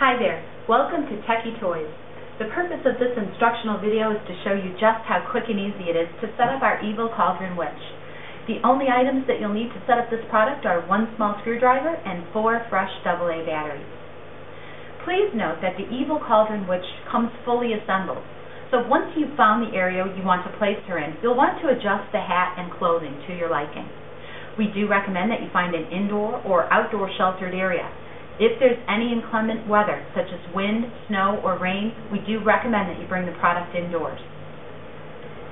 Hi there, welcome to Tekky Toys. The purpose of this instructional video is to show you just how quick and easy it is to set up our Evil Cauldron Witch. The only items that you'll need to set up this product are one small screwdriver and four fresh AA batteries. Please note that the Evil Cauldron Witch comes fully assembled, so once you've found the area you want to place her in, you'll want to adjust the hat and clothing to your liking. We do recommend that you find an indoor or outdoor sheltered area. If there's any inclement weather, such as wind, snow, or rain, we do recommend that you bring the product indoors.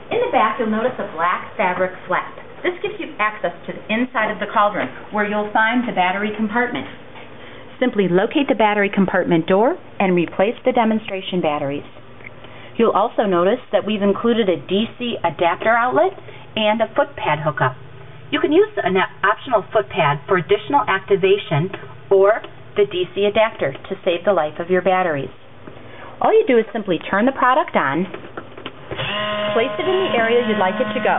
In the back, you'll notice a black fabric flap. This gives you access to the inside of the cauldron, where you'll find the battery compartment. Simply locate the battery compartment door and replace the demonstration batteries. You'll also notice that we've included a DC adapter outlet and a foot pad hookup. You can use an optional foot pad for additional activation or the DC adapter to save the life of your batteries. All you do is simply turn the product on, place it in the area you'd like it to go.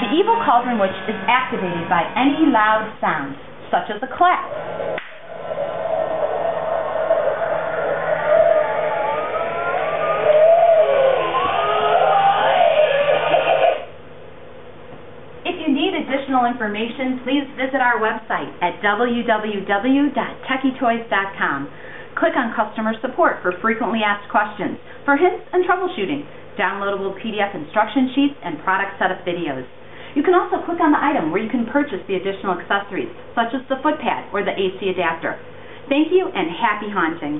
The Evil Cauldron Witch is activated by any loud sound, such as a clap. Additional information, please visit our website at www.tekkytoys.com. Click on Customer Support for frequently asked questions, for hints and troubleshooting, downloadable PDF instruction sheets, and product setup videos. You can also click on the item where you can purchase the additional accessories, such as the foot pad or the AC adapter. Thank you and happy haunting!